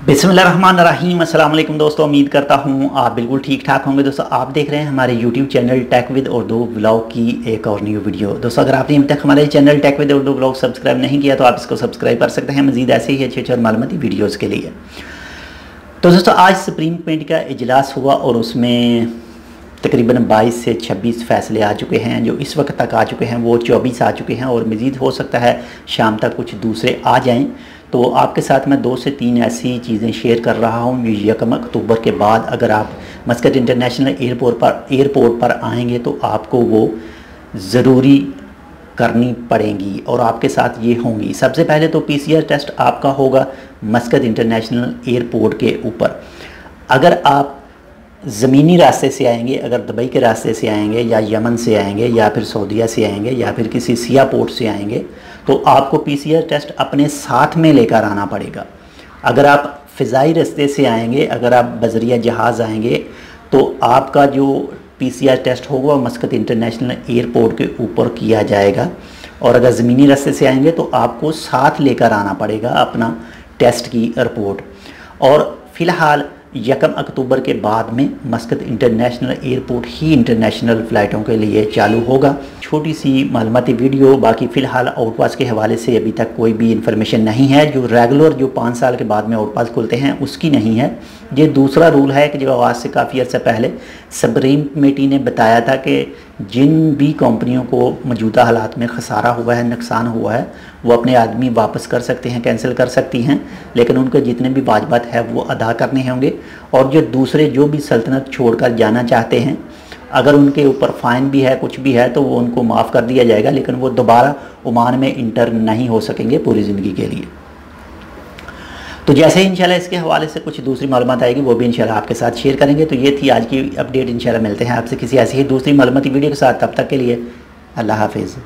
बिसमीम अल्लाम दोस्तों, उम्मीद करता हूँ आप बिल्कुल ठीक ठाक होंगे। दोस्तों, आप देख रहे हैं हमारे YouTube channel tech with Urdu blog की एक और न्यू वीडियो दोस्तों, अगर आपने अभी तक हमारे channel tech with Urdu blog subscribe नहीं किया तो आप इसको सब्सक्राइब कर सकते हैं। मजीद ऐसे ही अच्छे अच्छे और मालूमती वीडियोज़ के लिए। तो दोस्तों, आज सुप्रीम कोर्ट का इजलास हुआ और उसमें तकरीबन 22 से 26 फैसले आ चुके हैं, जो इस वक्त तक आ चुके हैं, वो 24 आ चुके हैं और मज़ीद हो सकता है शाम तक कुछ दूसरे आ जाएँ। तो आपके साथ मैं दो से तीन ऐसी चीज़ें शेयर कर रहा हूँ यकम अक्टूबर के बाद अगर आप मस्कट इंटरनेशनल एयरपोर्ट पर एयरपोर्ट पर आएँगे तो आपको वो ज़रूरी करनी पड़ेंगी और आपके साथ ये होंगी। सबसे पहले तो पीसीआर टेस्ट आपका होगा मस्कत इंटरनेशनल एयरपोर्ट के ऊपर। अगर आप ज़मीनी रास्ते से आएँगे, अगर दुबई के रास्ते से आएँगे, या यमन से आएँगे, या फिर सऊदीया से आएँगे, या फिर किसी सिया पोर्ट से आएँगे तो आपको पीसीआर टेस्ट अपने साथ में लेकर आना पड़ेगा। अगर आप फ़िज़ाई रास्ते से आएँगे, अगर आप बजरिया जहाज़ आएँगे तो आपका जो पीसीआर टेस्ट होगा मस्कत इंटरनेशनल एयरपोर्ट के ऊपर किया जाएगा। और अगर ज़मीनी रास्ते से आएँगे तो आपको साथ लेकर आना पड़ेगा अपना टेस्ट की रिपोर्ट। और फ़िलहाल यकम अक्टूबर के बाद में मस्कत इंटरनेशनल एयरपोर्ट ही इंटरनेशनल फ़्लाइटों के लिए चालू होगा। छोटी सी मालूमती वीडियो बाकी फ़िलहाल आउटपास के हवाले से अभी तक कोई भी इन्फॉर्मेशन नहीं है। जो रेगुलर जो पाँच साल के बाद में आउटपास खुलते हैं, उसकी नहीं है। ये दूसरा रूल है कि जब आवाज़ से काफ़ी अर्सा पहले सबरीम कमेटी ने बताया था कि जिन भी कंपनियों को मौजूदा हालात में खसारा हुआ है, नुकसान हुआ है, वो अपने आदमी वापस कर सकते हैं, कैंसिल कर सकती हैं, लेकिन उनके जितने भी वाजबात है, वो अदा करने होंगे। और जो दूसरे जो भी सल्तनत छोड़कर जाना चाहते हैं, अगर उनके ऊपर फ़ाइन भी है, कुछ भी है तो वो उनको माफ़ कर दिया जाएगा, लेकिन वो दोबारा ओमान में इंटर नहीं हो सकेंगे पूरी ज़िंदगी के लिए। तो जैसे ही इंशाल्लाह इसके हवाले से कुछ दूसरी मालूम आएगी, वो भी इंशाल्लाह आपके साथ शेयर करेंगे। तो ये थी आज की अपडेट इंशाल्लाह मिलते हैं आपसे किसी ऐसी ही दूसरी मालूमती वीडियो के साथ। तब तक के लिए अल्लाह हाफिज़।